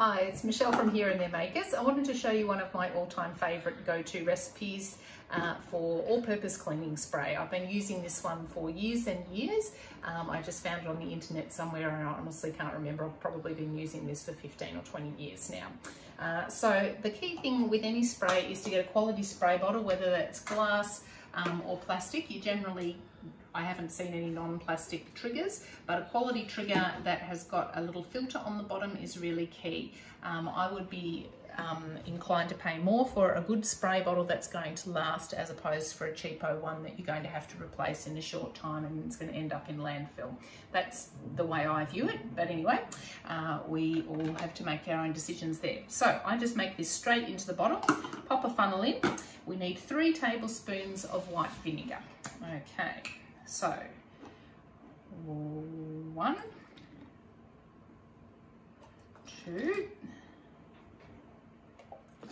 Hi, it's Michelle from Here and There Makers. I wanted to show you one of my all-time favourite go-to recipes uh, for all-purpose cleaning spray. I've been using this one for years and years. Um, I just found it on the internet somewhere and I honestly can't remember. I've probably been using this for 15 or 20 years now. Uh, so the key thing with any spray is to get a quality spray bottle, whether that's glass um, or plastic. You generally I haven't seen any non-plastic triggers, but a quality trigger that has got a little filter on the bottom is really key. Um, I would be um, inclined to pay more for a good spray bottle that's going to last as opposed for a cheapo one that you're going to have to replace in a short time and it's going to end up in landfill. That's the way I view it, but anyway, uh, we all have to make our own decisions there. So I just make this straight into the bottle, pop a funnel in. We need three tablespoons of white vinegar. Okay. So, one, two,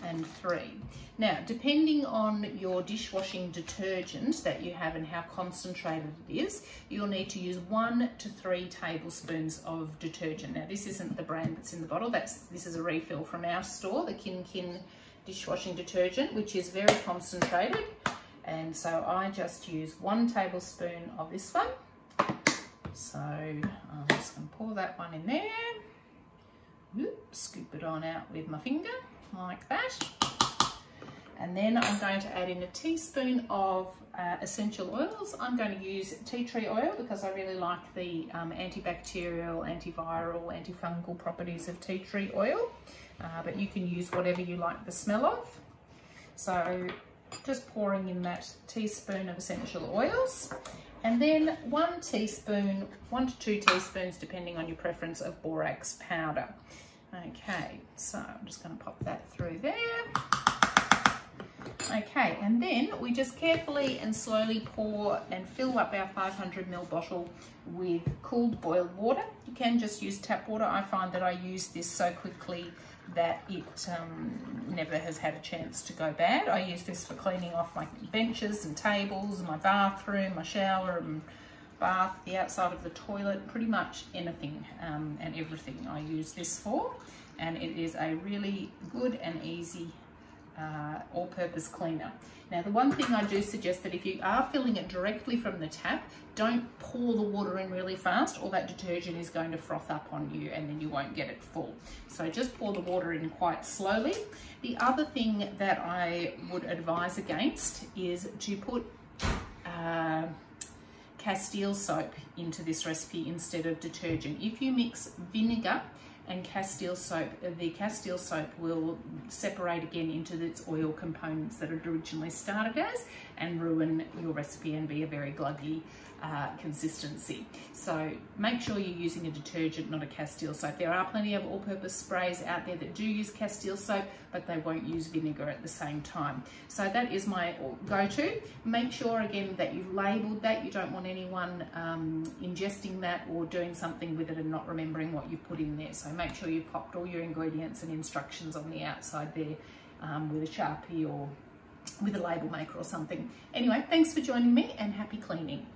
and three. Now, depending on your dishwashing detergent that you have and how concentrated it is, you'll need to use one to three tablespoons of detergent. Now, this isn't the brand that's in the bottle. That's This is a refill from our store, the Kin Kin dishwashing detergent, which is very concentrated. And so I just use one tablespoon of this one. So I'm just going to pour that one in there. Whoop, scoop it on out with my finger like that. And then I'm going to add in a teaspoon of uh, essential oils. I'm going to use tea tree oil because I really like the um, antibacterial, antiviral, antifungal properties of tea tree oil. Uh, but you can use whatever you like the smell of. So just pouring in that teaspoon of essential oils and then one teaspoon, one to two teaspoons, depending on your preference of borax powder. Okay, so I'm just gonna pop that through there. Okay, and then we just carefully and slowly pour and fill up our 500 ml bottle with cooled boiled water. You can just use tap water. I find that I use this so quickly that it um, never has had a chance to go bad. I use this for cleaning off my benches and tables, my bathroom, my shower and bath, the outside of the toilet, pretty much anything um, and everything I use this for. And it is a really good and easy uh, all-purpose cleaner. Now the one thing I do suggest that if you are filling it directly from the tap, don't pour the water in really fast or that detergent is going to froth up on you and then you won't get it full. So just pour the water in quite slowly. The other thing that I would advise against is to put uh, Castile soap into this recipe instead of detergent. If you mix vinegar and Castile soap, the Castile soap will separate again into its oil components that it originally started as and ruin your recipe and be a very gluggy uh, consistency. So make sure you're using a detergent, not a Castile soap. There are plenty of all-purpose sprays out there that do use Castile soap, but they won't use vinegar at the same time. So that is my go-to. Make sure again that you've labeled that. You don't want anyone um, ingesting that or doing something with it and not remembering what you've put in there. So make sure you've popped all your ingredients and instructions on the outside there um, with a Sharpie or with a label maker or something. Anyway, thanks for joining me and happy cleaning.